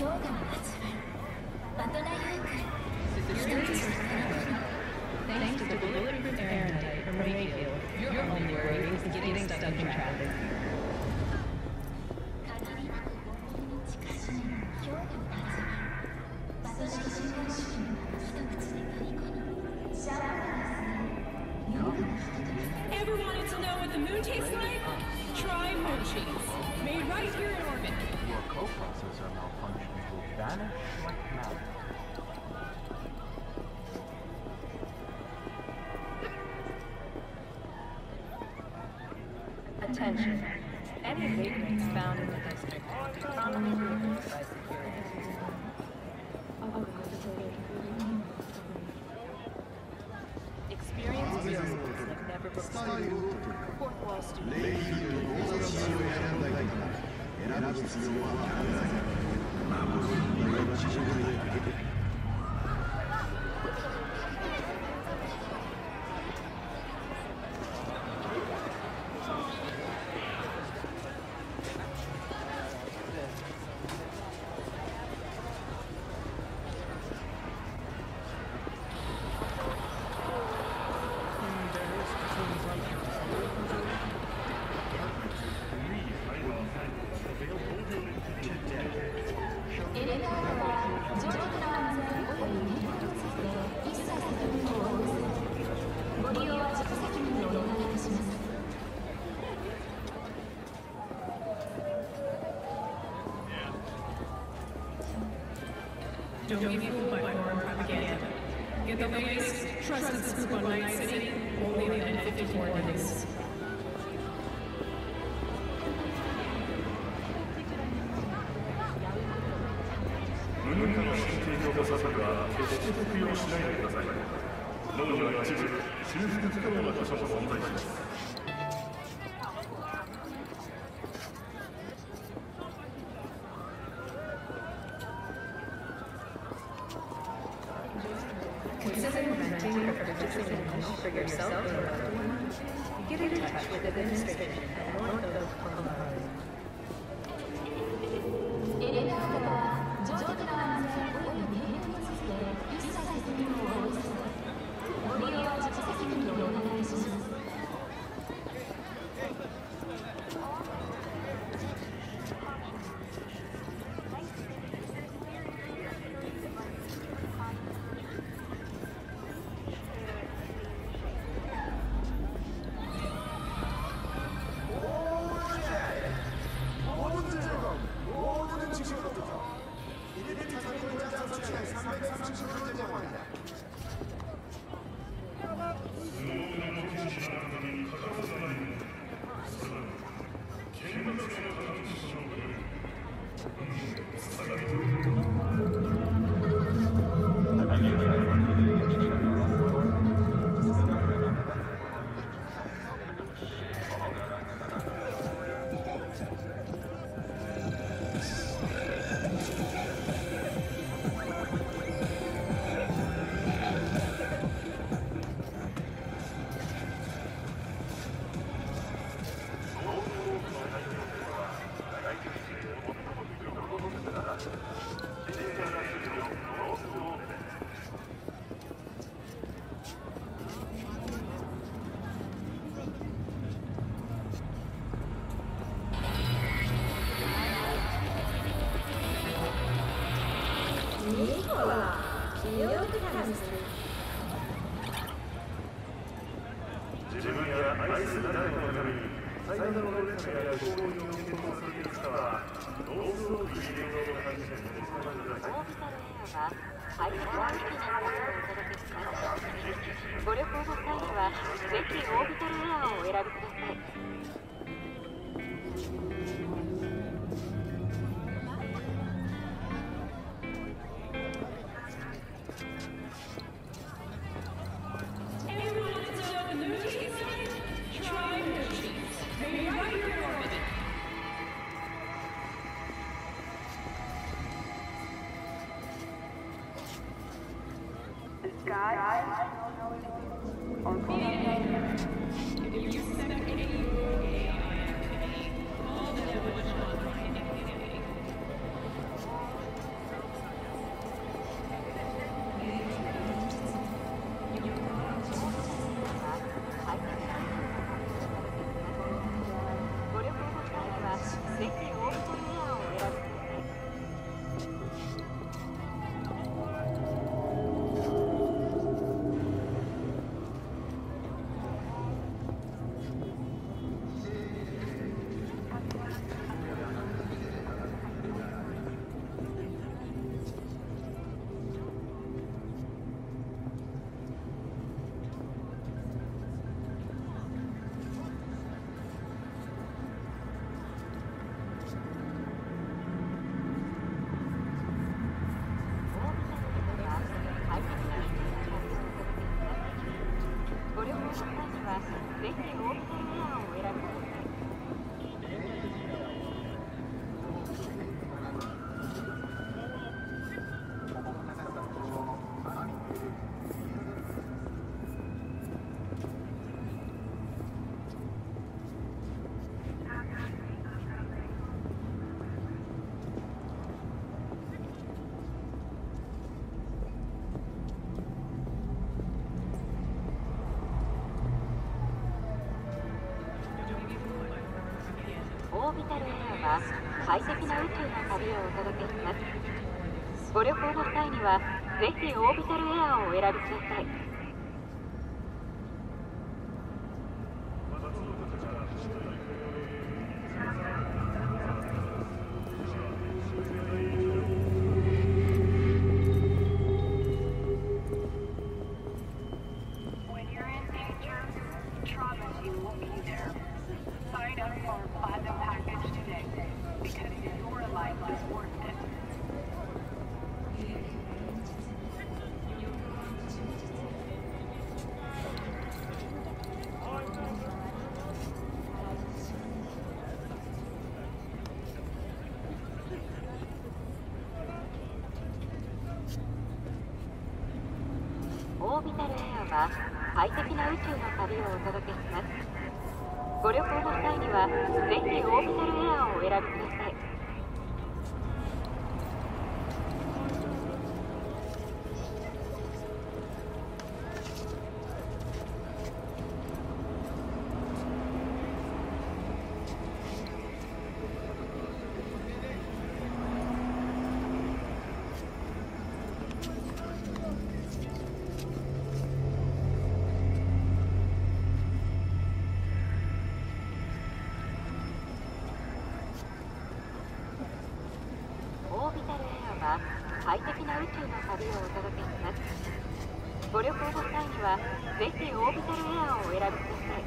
Thanks to the bulletproof airtight from Rayfield, your only worry is getting stuck in traffic.「Attention. Any vagrants found in the district are promptly removed by security. Experience miracles like never before. Fort Wall Studios. Don't be fooled by foreign propaganda. Get the latest, trusted scoop on Night City, only on N54 News. 無抜かの神経強化サプリは決して服用しないでください脳には一部修復不可能な箇所も存在します自分や愛する誰かのために最大の列車や飛行場を検討されている方はどうぞという映像を感じてお伝えくださいご旅行の際にはぜひオービタルエアをお選びくださいおります。ご旅行の際にはぜひオービタルエアーをお選びください。宇宙の旅をお届けします。は快適な宇宙の旅をお届けします。ご旅行の際にはぜひオービタルエアをお選びください。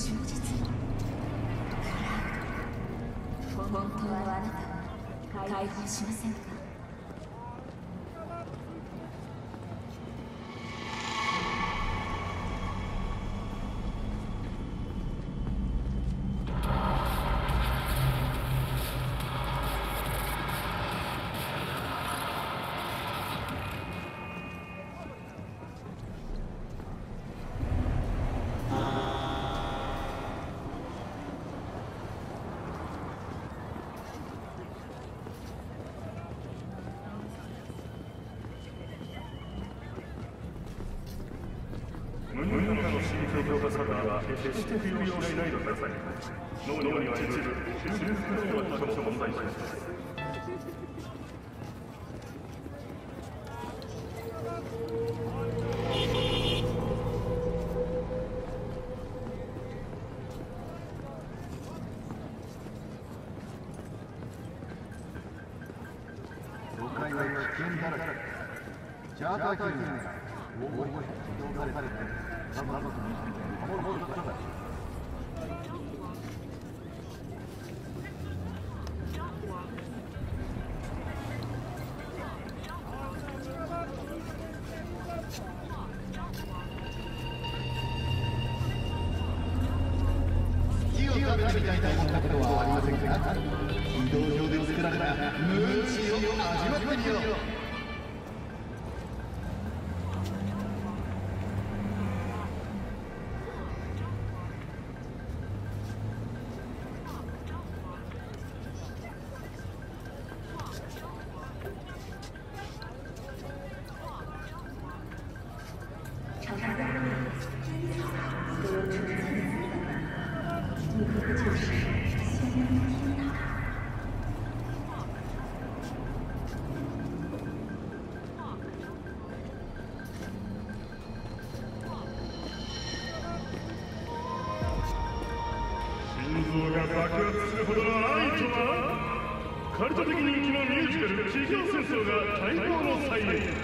充実。クラウド本当はあなたを解放しませんか無能なの心境がさるは決して不要しないでください脳には一部修復のような場所も存在します境界は危険だらけ。ジャーター級に大森が起動されて家族のもうちょっと待って。カルト的人気のミュージカル「地上戦争」が待望の再演